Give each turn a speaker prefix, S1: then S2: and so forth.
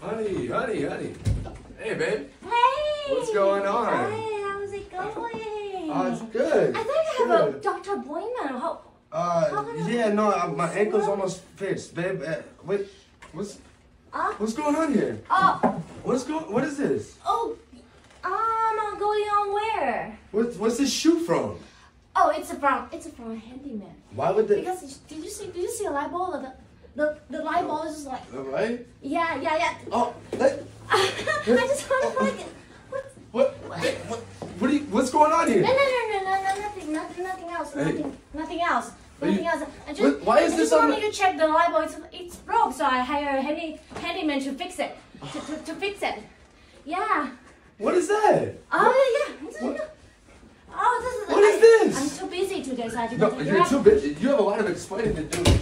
S1: Honey, honey, honey. Hey, babe.
S2: Hey!
S1: What's going on?
S2: Hey, how's it going?
S1: Oh, it's good.
S2: I think I have a doctor appointment. How?
S1: Uh,
S2: How I-
S1: yeah, no, uh, my ankle's almost fixed, babe. Uh, wait, what's
S2: Uh,
S1: what's going on here?
S2: oh,
S1: What's going? What is this?
S2: oh, um, going on where?
S1: What's what's this shoe from?
S2: Oh, it's a from it's a from a handyman.
S1: Why would they?
S2: Because did you see did you see a light bulb? The the light bulb is just like
S1: right.
S2: yeah yeah yeah.
S1: Oh, that,
S2: I just want to like what?
S1: what? What? What are you? What's going on here?
S2: no no no no no nothing nothing nothing else
S1: Hey.
S2: nothing nothing else. Nothing else. I just,
S1: What- why is
S2: I
S1: this
S2: just
S1: on
S2: wanted
S1: the-
S2: to check the light bulb. It's, it's broke, so I hired a handy, handyman to fix it. To, to, to fix it. Yeah.
S1: What is that?
S2: Oh yeah.
S1: What?
S2: Oh, this is.
S1: What is
S2: I-
S1: this?
S2: I'm too busy today, so I didn't.
S1: No, you're too busy. You have a lot of explaining to do.